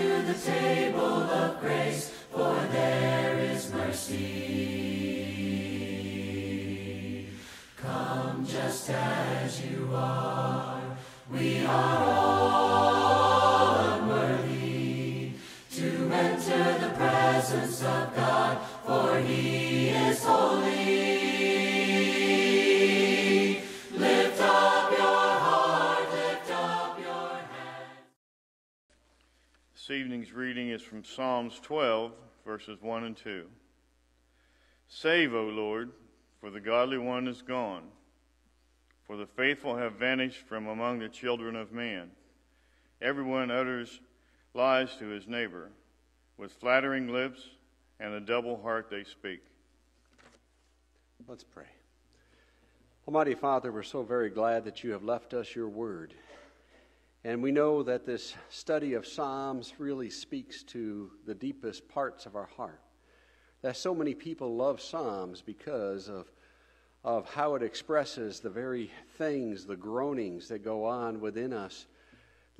to the table of grace, for there is mercy. Come just as you are. We are is from Psalms 12, verses 1 and 2. Save, O Lord, for the godly one is gone, for the faithful have vanished from among the children of man. Everyone utters lies to his neighbor. With flattering lips and a double heart they speak. Let's pray. Almighty Father, we're so very glad that you have left us your word. And we know that this study of Psalms really speaks to the deepest parts of our heart. That so many people love Psalms because of, of how it expresses the very things, the groanings that go on within us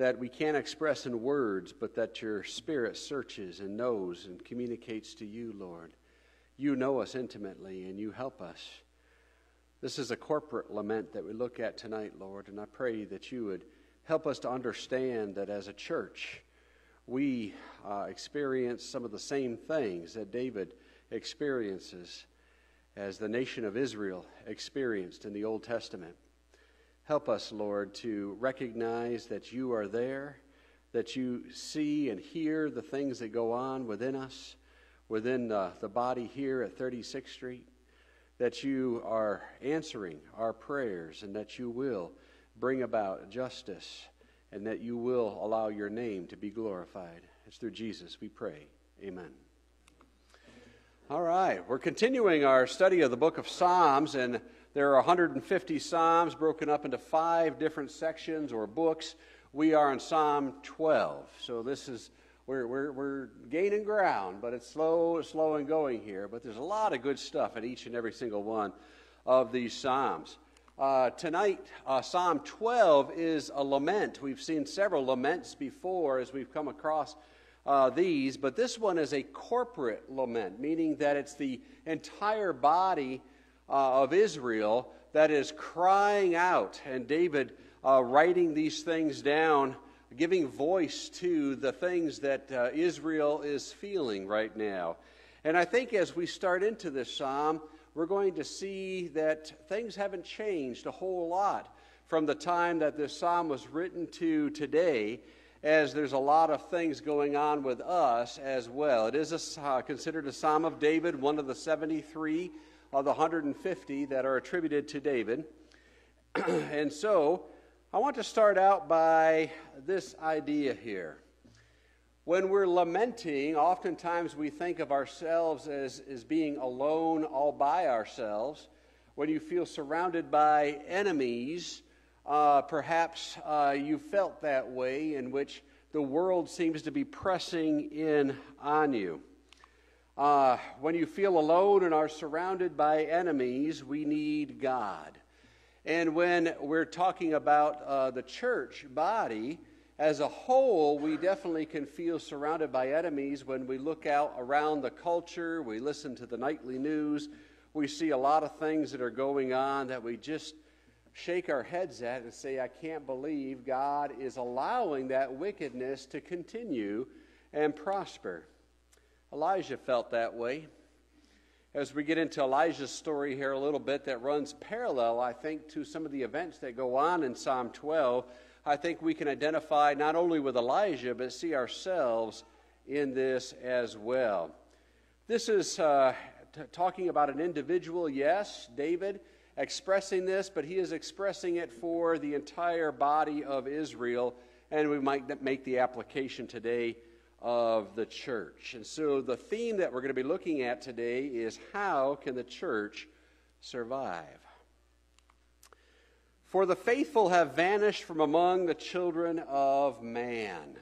that we can't express in words, but that your Spirit searches and knows and communicates to you, Lord. You know us intimately and you help us. This is a corporate lament that we look at tonight, Lord, and I pray that you would help us to understand that as a church, we uh, experience some of the same things that David experiences as the nation of Israel experienced in the Old Testament. Help us, Lord, to recognize that you are there, that you see and hear the things that go on within us, within uh, the body here at 36th Street, that you are answering our prayers, and that you will bring about justice, and that you will allow your name to be glorified. It's through Jesus we pray. Amen. All right, we're continuing our study of the book of Psalms, and there are 150 Psalms broken up into five different sections or books. We are in Psalm 12, so this is we're, we're, we're gaining ground, but it's slow, slow and going here. But there's a lot of good stuff in each and every single one of these Psalms. Uh, tonight, uh, Psalm 12 is a lament. We've seen several laments before as we've come across uh, these, but this one is a corporate lament, meaning that it's the entire body uh, of Israel that is crying out, and David uh, writing these things down, giving voice to the things that uh, Israel is feeling right now. And I think as we start into this psalm, we're going to see that things haven't changed a whole lot from the time that this psalm was written to today as there's a lot of things going on with us as well. It is a, uh, considered a Psalm of David, one of the 73 of the 150 that are attributed to David. and so I want to start out by this idea here. When we're lamenting, oftentimes we think of ourselves as, as being alone all by ourselves. When you feel surrounded by enemies, uh, perhaps uh, you felt that way, in which the world seems to be pressing in on you. Uh, when you feel alone and are surrounded by enemies, we need God. And when we're talking about uh, the church body as a whole, we definitely can feel surrounded by enemies when we look out around the culture, we listen to the nightly news, we see a lot of things that are going on that we just shake our heads at and say, I can't believe God is allowing that wickedness to continue and prosper. Elijah felt that way. As we get into Elijah's story here a little bit, that runs parallel, I think, to some of the events that go on in Psalm 12, I think we can identify not only with Elijah, but see ourselves in this as well. This is uh, t- talking about an individual, yes, David expressing this, but he is expressing it for the entire body of Israel, and we might make the application today of the church. And so the theme that we're going to be looking at today is how can the church survive? For the faithful have vanished from among the children of man.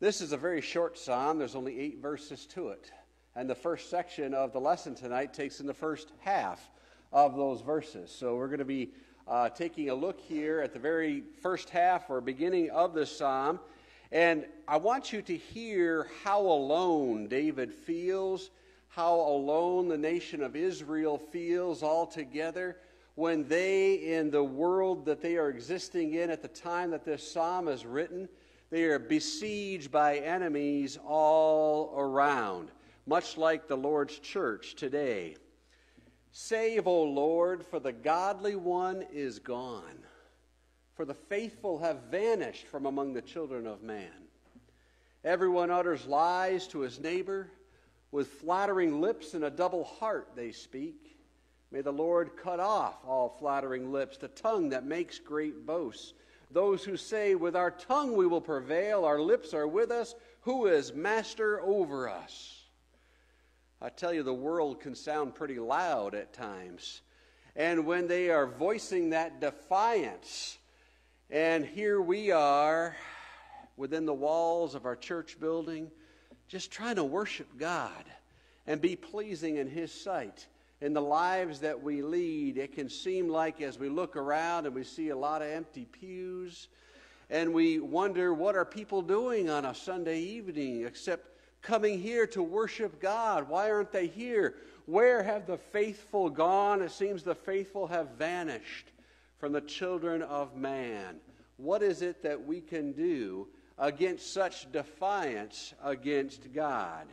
This is a very short psalm. There's only eight verses to it. And the first section of the lesson tonight takes in the first half of those verses. So we're going to be uh, taking a look here at the very first half or beginning of this psalm. And I want you to hear how alone David feels, how alone the nation of Israel feels altogether when they, in the world that they are existing in at the time that this psalm is written, they are besieged by enemies all around, much like the Lord's church today. Save, O Lord, for the godly one is gone, for the faithful have vanished from among the children of man. Everyone utters lies to his neighbor. With flattering lips and a double heart they speak. May the Lord cut off all flattering lips, the tongue that makes great boasts. Those who say, With our tongue we will prevail, our lips are with us, who is master over us? I tell you, the world can sound pretty loud at times. And when they are voicing that defiance, and here we are within the walls of our church building, just trying to worship God and be pleasing in His sight. In the lives that we lead, it can seem like as we look around and we see a lot of empty pews, and we wonder what are people doing on a Sunday evening except coming here to worship God? Why aren't they here? Where have the faithful gone? It seems the faithful have vanished from the children of man. What is it that we can do against such defiance against God.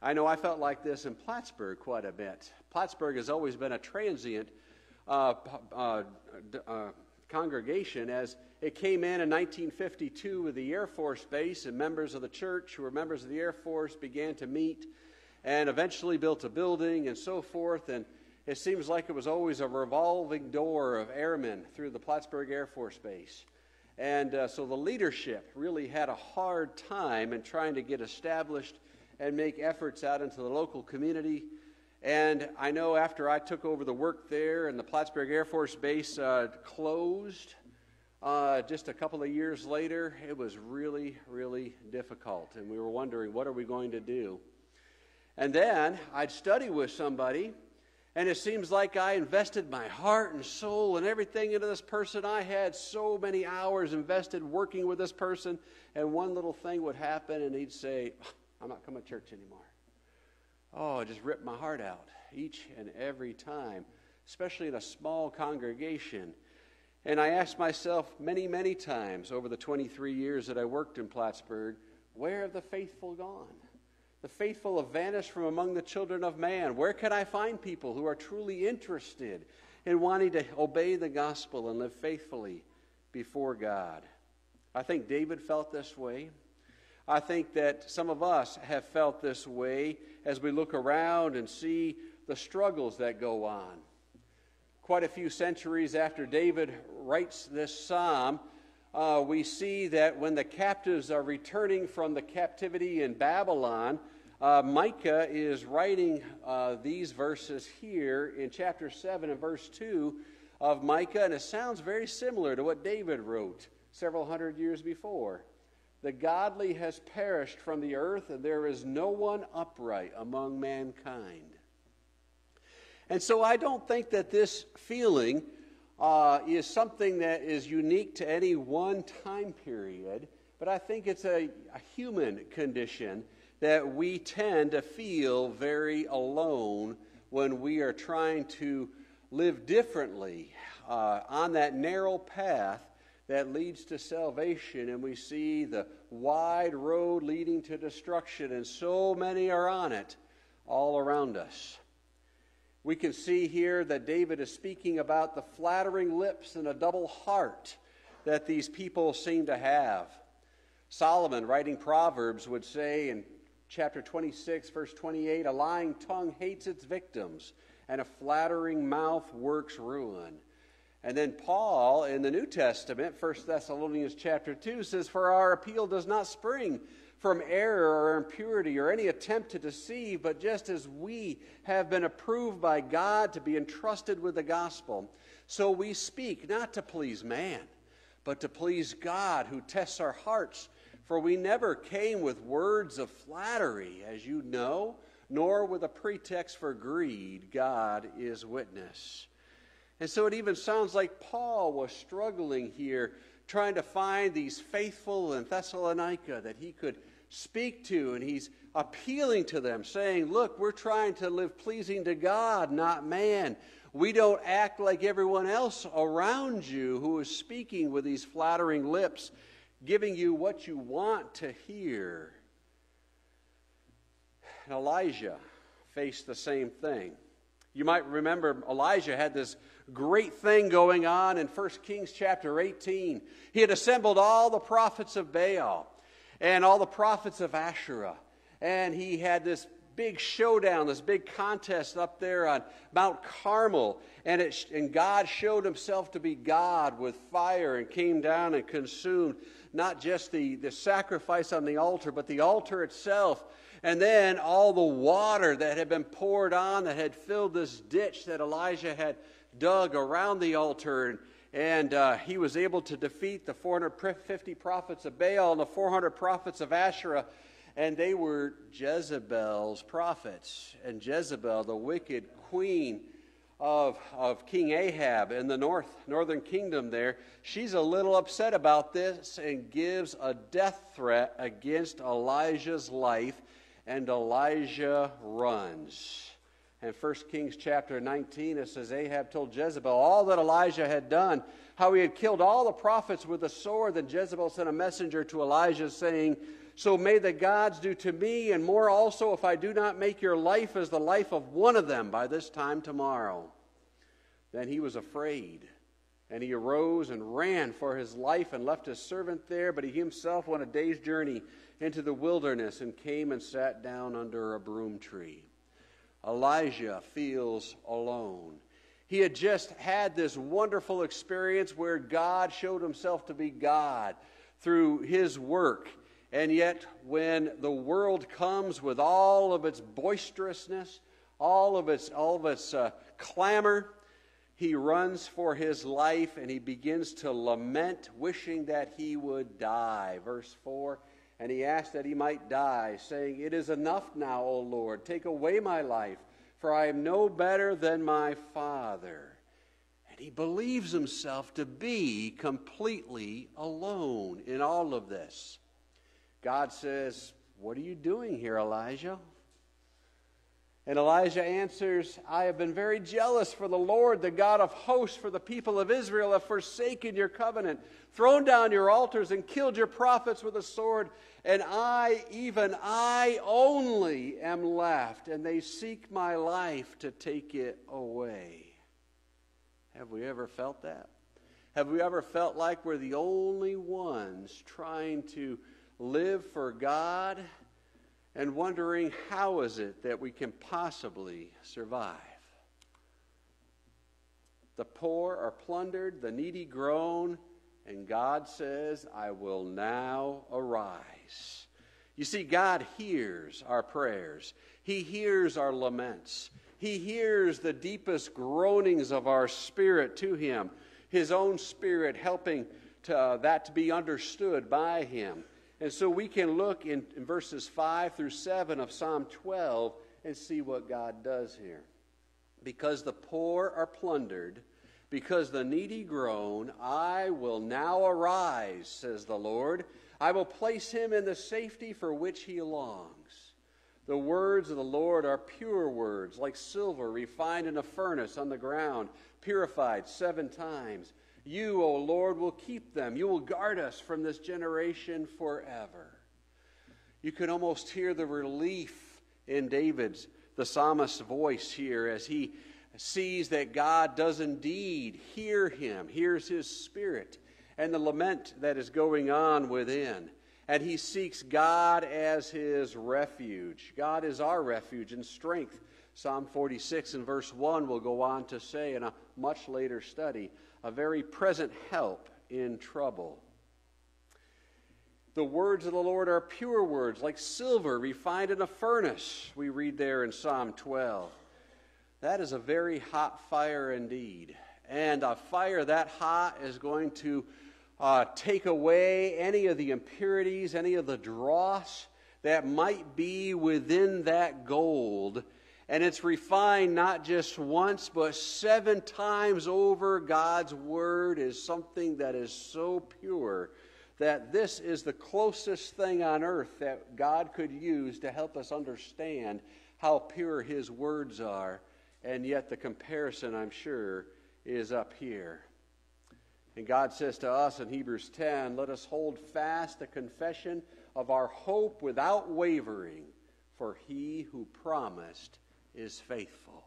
I know I felt like this in Plattsburgh quite a bit. Plattsburgh has always been a transient uh, uh, uh, congregation as it came in in 1952 with the Air Force Base, and members of the church who were members of the Air Force began to meet and eventually built a building and so forth. And it seems like it was always a revolving door of airmen through the Plattsburgh Air Force Base. And uh, so the leadership really had a hard time in trying to get established and make efforts out into the local community. And I know after I took over the work there and the Plattsburgh Air Force Base uh, closed, uh, just a couple of years later, it was really, really difficult. And we were wondering, what are we going to do? And then I'd study with somebody and it seems like I invested my heart and soul and everything into this person. I had so many hours invested working with this person, and one little thing would happen, and he'd say, I'm not coming to church anymore. Oh, it just ripped my heart out each and every time, especially in a small congregation. And I asked myself many, many times over the 23 years that I worked in Plattsburgh, where have the faithful gone? The faithful have vanished from among the children of man. Where can I find people who are truly interested in wanting to obey the gospel and live faithfully before God? I think David felt this way. I think that some of us have felt this way as we look around and see the struggles that go on. Quite a few centuries after David writes this psalm, uh, we see that when the captives are returning from the captivity in Babylon, uh, Micah is writing uh, these verses here in chapter 7 and verse 2 of Micah, and it sounds very similar to what David wrote several hundred years before. The godly has perished from the earth, and there is no one upright among mankind. And so I don't think that this feeling uh, is something that is unique to any one time period, but I think it's a, a human condition that we tend to feel very alone when we are trying to live differently uh, on that narrow path that leads to salvation, and we see the wide road leading to destruction, and so many are on it all around us. We can see here that David is speaking about the flattering lips and a double heart that these people seem to have. Solomon, writing Proverbs, would say in chapter 26, verse 28 a lying tongue hates its victims, and a flattering mouth works ruin. And then Paul in the New Testament, 1 Thessalonians chapter 2, says, For our appeal does not spring from error or impurity or any attempt to deceive, but just as we have been approved by God to be entrusted with the gospel, so we speak not to please man, but to please God who tests our hearts. For we never came with words of flattery, as you know, nor with a pretext for greed. God is witness. And so it even sounds like Paul was struggling here trying to find these faithful in Thessalonica that he could speak to, and he's appealing to them, saying, Look, we're trying to live pleasing to God, not man. We don't act like everyone else around you who is speaking with these flattering lips, giving you what you want to hear. And Elijah faced the same thing. You might remember Elijah had this great thing going on in 1 Kings chapter 18. He had assembled all the prophets of Baal and all the prophets of Asherah. And he had this big showdown, this big contest up there on Mount Carmel. And, it, and God showed himself to be God with fire and came down and consumed not just the, the sacrifice on the altar, but the altar itself. And then all the water that had been poured on that had filled this ditch that Elijah had dug around the altar. And, and uh, he was able to defeat the 450 prophets of Baal and the 400 prophets of Asherah. And they were Jezebel's prophets. And Jezebel, the wicked queen of, of King Ahab in the north, northern kingdom there, she's a little upset about this and gives a death threat against Elijah's life. And Elijah runs. In 1 Kings chapter 19, it says Ahab told Jezebel all that Elijah had done, how he had killed all the prophets with a sword. Then Jezebel sent a messenger to Elijah, saying, So may the gods do to me, and more also, if I do not make your life as the life of one of them by this time tomorrow. Then he was afraid, and he arose and ran for his life and left his servant there, but he himself went a day's journey into the wilderness and came and sat down under a broom tree. Elijah feels alone. He had just had this wonderful experience where God showed himself to be God through his work. And yet, when the world comes with all of its boisterousness, all of its, all of its uh, clamor, he runs for his life and he begins to lament, wishing that he would die. Verse 4 and he asked that he might die, saying, It is enough now, O Lord, take away my life, for I am no better than my father. And he believes himself to be completely alone in all of this. God says, What are you doing here, Elijah? And Elijah answers, I have been very jealous for the Lord, the God of hosts, for the people of Israel have forsaken your covenant, thrown down your altars, and killed your prophets with a sword. And I, even I only, am left, and they seek my life to take it away. Have we ever felt that? Have we ever felt like we're the only ones trying to live for God? And wondering how is it that we can possibly survive. The poor are plundered, the needy groan, and God says, I will now arise. You see, God hears our prayers, He hears our laments, He hears the deepest groanings of our spirit to Him, His own spirit helping to, uh, that to be understood by Him. And so we can look in, in, verses 5 through 7 of Psalm 12 and see what God does here. Because the poor are plundered, because the needy groan, I will now arise, says the Lord. I will place him in the safety for which he longs. The words of the Lord are pure words, like silver refined in a furnace on the ground, purified seven times. You, O Lord, will keep them. You will guard us from this generation forever. You can almost hear the relief in David's, the psalmist's voice here as he sees that God does indeed hear him, hears his spirit, and the lament that is going on within. And he seeks God as his refuge. God is our refuge and strength. Psalm 46 and verse 1 will go on to say in a much later study a very present help in trouble. The words of the Lord are pure words, like silver refined in a furnace, we read there in Psalm 12. That is a very hot fire indeed. And a fire that hot is going to uh, take away any of the impurities, any of the dross that might be within that gold And it's refined not just once, but seven times over. God's Word is something that is so pure that this is the closest thing on earth that God could use to help us understand how pure His words are. And yet, the comparison, I'm sure, is up here. And God says to us in Hebrews 10 let us hold fast the confession of our hope without wavering, for He who promised is faithful.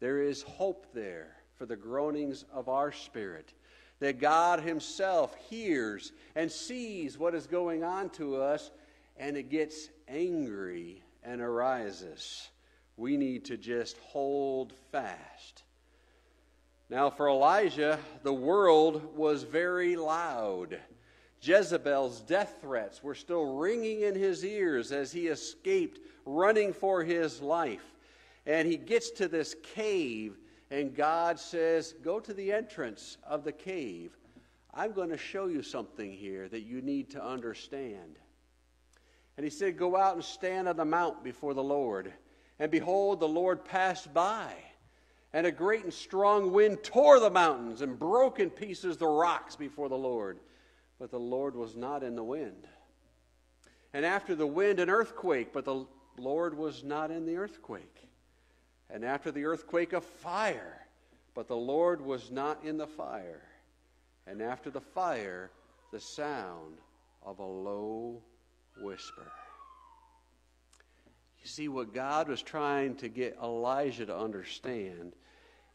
There is hope there for the groanings of our spirit that God Himself hears and sees what is going on to us, and it gets angry and arises. We need to just hold fast. Now, for Elijah, the world was very loud. Jezebel's death threats were still ringing in his ears as he escaped, running for his life. And he gets to this cave and God says, Go to the entrance of the cave. I'm going to show you something here that you need to understand. And he said, Go out and stand on the mount before the Lord. And behold, the Lord passed by, and a great and strong wind tore the mountains and broke in pieces the rocks before the Lord. But the Lord was not in the wind. And after the wind, an earthquake, but the Lord was not in the earthquake and after the earthquake, a fire. But the Lord was not in the fire. And after the fire, the sound of a low whisper. You see, what God was trying to get Elijah to understand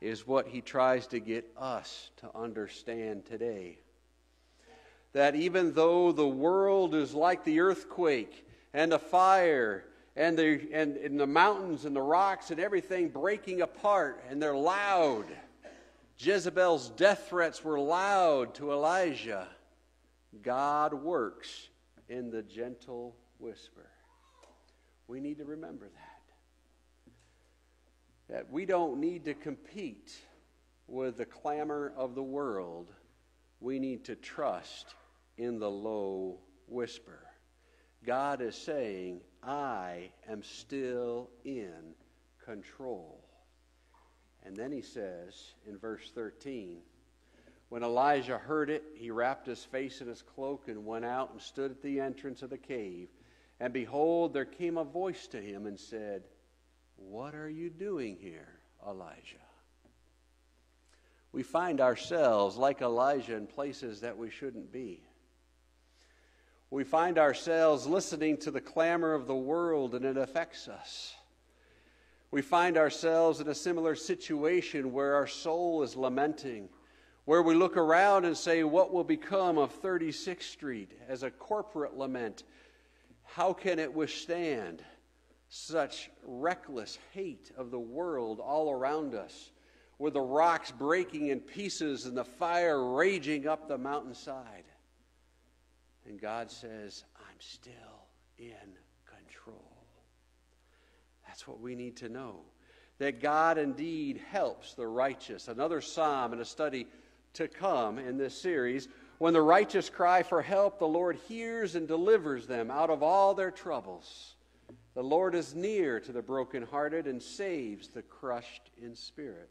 is what he tries to get us to understand today. That even though the world is like the earthquake and the fire and the, and, and the mountains and the rocks and everything breaking apart, and they're loud. Jezebel's death threats were loud to Elijah. God works in the gentle whisper. We need to remember that. That we don't need to compete with the clamor of the world. We need to trust in the low whisper. God is saying, I am still in control. And then he says in verse 13, when Elijah heard it, he wrapped his face in his cloak and went out and stood at the entrance of the cave. And behold, there came a voice to him and said, What are you doing here, Elijah? We find ourselves, like Elijah, in places that we shouldn't be we find ourselves listening to the clamor of the world and it affects us. We find ourselves in a similar situation where our soul is lamenting, where we look around and say, What will become of 36th Street as a corporate lament? How can it withstand such reckless hate of the world all around us, with the rocks breaking in pieces and the fire raging up the mountainside? And God says, I'm still in control. That's what we need to know. That God indeed helps the righteous. Another psalm and a study to come in this series. When the righteous cry for help, the Lord hears and delivers them out of all their troubles. The Lord is near to the brokenhearted and saves the crushed in spirit.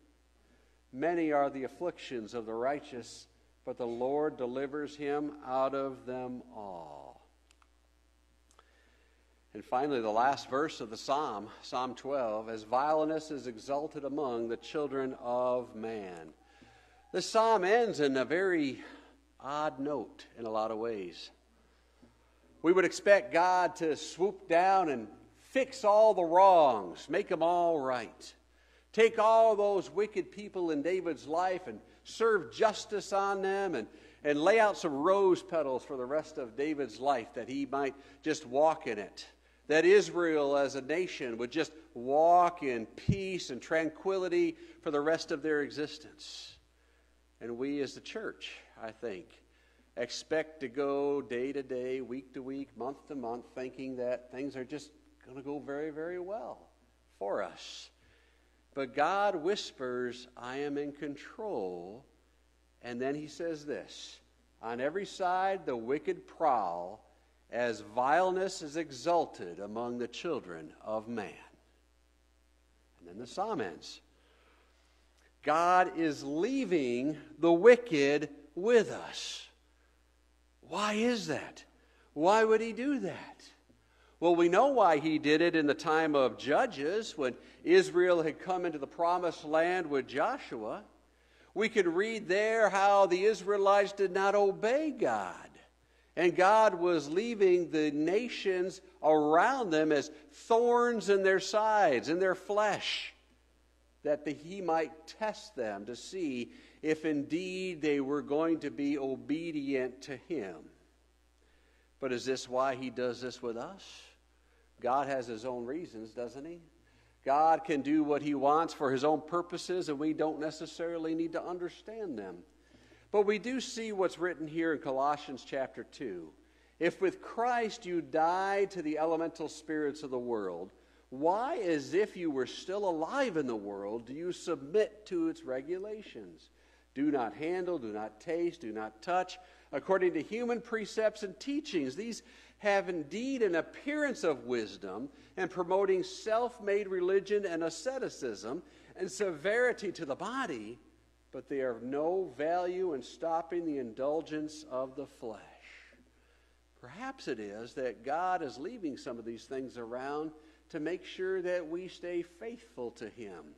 Many are the afflictions of the righteous but the Lord delivers him out of them all. And finally, the last verse of the psalm, Psalm 12, as vileness is exalted among the children of man. This psalm ends in a very odd note in a lot of ways. We would expect God to swoop down and fix all the wrongs, make them all right. Take all those wicked people in David's life and serve justice on them and, and lay out some rose petals for the rest of David's life that he might just walk in it. That Israel as a nation would just walk in peace and tranquility for the rest of their existence. And we as the church, I think, expect to go day to day, week to week, month to month, thinking that things are just going to go very, very well for us. But God whispers, I am in control. And then he says this On every side the wicked prowl, as vileness is exalted among the children of man. And then the psalm ends. God is leaving the wicked with us. Why is that? Why would he do that? Well, we know why he did it in the time of Judges when Israel had come into the promised land with Joshua. We can read there how the Israelites did not obey God. And God was leaving the nations around them as thorns in their sides, in their flesh, that the, He might test them to see if indeed they were going to be obedient to Him. But is this why He does this with us? God has His own reasons, doesn't He? God can do what He wants for His own purposes, and we don't necessarily need to understand them. But we do see what's written here in Colossians chapter 2. If with Christ you died to the elemental spirits of the world, why, as if you were still alive in the world, do you submit to its regulations? Do not handle, do not taste, do not touch, according to human precepts and teachings. These have indeed an appearance of wisdom and promoting self made religion and asceticism and severity to the body, but they are of no value in stopping the indulgence of the flesh. Perhaps it is that God is leaving some of these things around to make sure that we stay faithful to Him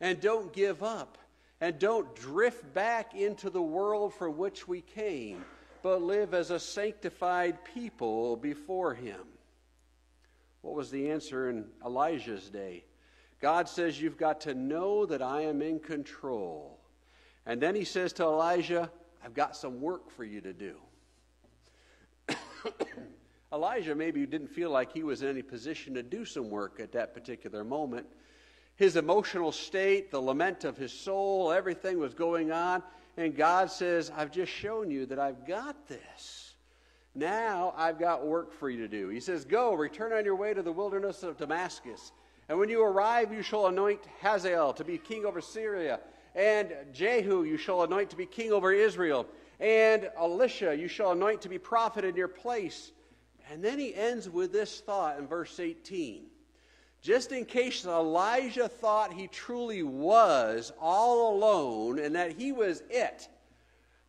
and don't give up and don't drift back into the world from which we came, but live as a sanctified people before Him. What was the answer in Elijah's day? God says, You've got to know that I am in control. And then he says to Elijah, I've got some work for you to do. Elijah maybe didn't feel like he was in any position to do some work at that particular moment. His emotional state, the lament of his soul, everything was going on. And God says, I've just shown you that I've got this. Now I've got work for you to do. He says, Go, return on your way to the wilderness of Damascus. And when you arrive, you shall anoint Hazael to be king over Syria. And Jehu you shall anoint to be king over Israel. And Elisha you shall anoint to be prophet in your place. And then he ends with this thought in verse 18. Just in case Elijah thought he truly was all alone and that he was it,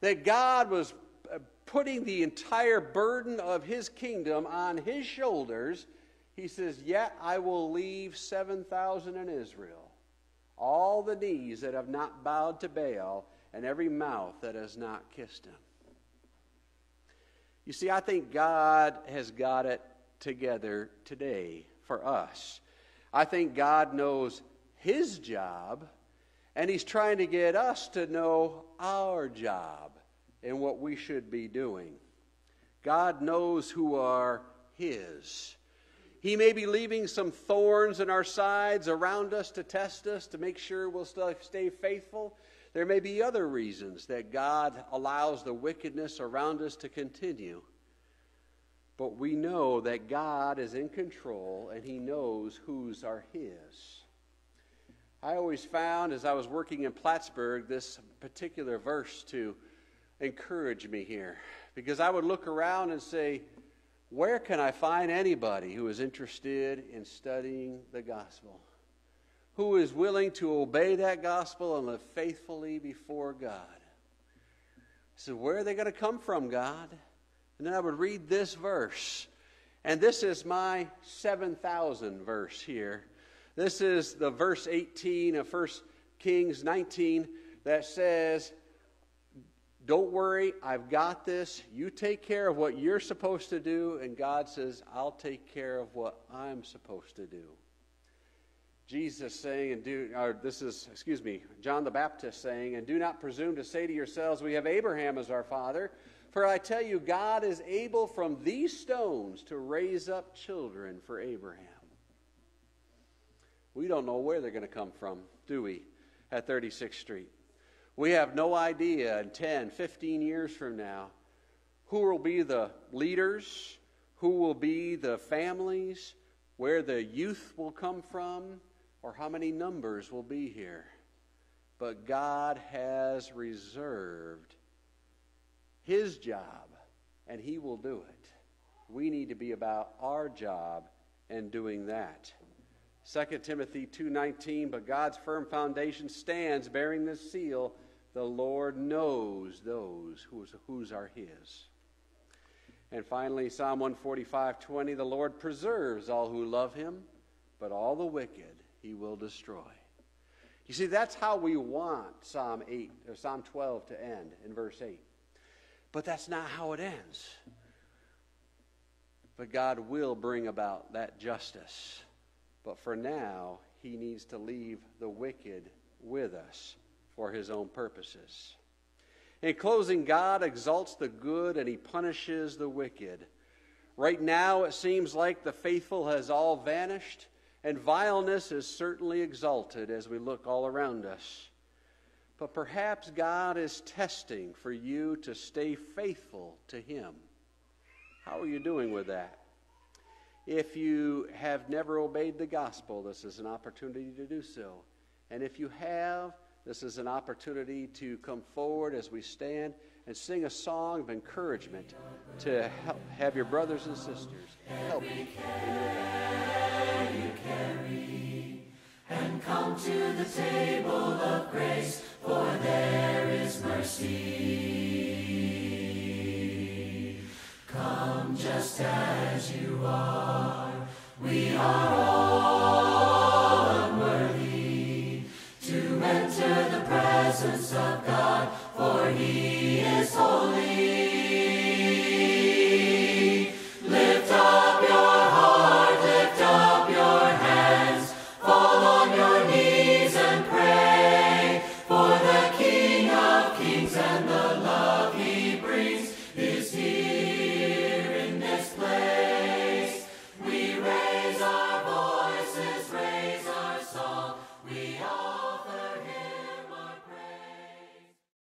that God was putting the entire burden of his kingdom on his shoulders, he says, Yet I will leave 7,000 in Israel, all the knees that have not bowed to Baal, and every mouth that has not kissed him. You see, I think God has got it together today for us. I think God knows His job, and He's trying to get us to know our job and what we should be doing. God knows who are His. He may be leaving some thorns in our sides around us to test us, to make sure we'll still stay faithful. There may be other reasons that God allows the wickedness around us to continue. But we know that God is in control and He knows whose are His. I always found as I was working in Plattsburgh this particular verse to encourage me here because I would look around and say, Where can I find anybody who is interested in studying the gospel? Who is willing to obey that gospel and live faithfully before God? So, Where are they going to come from, God? And then I would read this verse. And this is my 7,000 verse here. This is the verse 18 of 1 Kings 19 that says, Don't worry, I've got this. You take care of what you're supposed to do. And God says, I'll take care of what I'm supposed to do. Jesus saying, and do, or this is, excuse me, John the Baptist saying, and do not presume to say to yourselves, We have Abraham as our father. For I tell you, God is able from these stones to raise up children for Abraham. We don't know where they're going to come from, do we, at 36th Street? We have no idea in 10, 15 years from now who will be the leaders, who will be the families, where the youth will come from, or how many numbers will be here. But God has reserved his job, and He will do it. We need to be about our job and doing that. 2 Timothy 2:19 but God's firm foundation stands bearing this seal the Lord knows those whose, whose are his. And finally Psalm 145:20 the Lord preserves all who love him but all the wicked he will destroy. You see that's how we want Psalm 8 or Psalm 12 to end in verse 8. But that's not how it ends. But God will bring about that justice. But for now, he needs to leave the wicked with us for his own purposes. In closing, God exalts the good and he punishes the wicked. Right now, it seems like the faithful has all vanished, and vileness is certainly exalted as we look all around us. But perhaps God is testing for you to stay faithful to him. How are you doing with that? If you have never obeyed the gospel, this is an opportunity to do so. And if you have, this is an opportunity to come forward as we stand and sing a song of encouragement to help have your brothers and sisters help you. And come to the table are all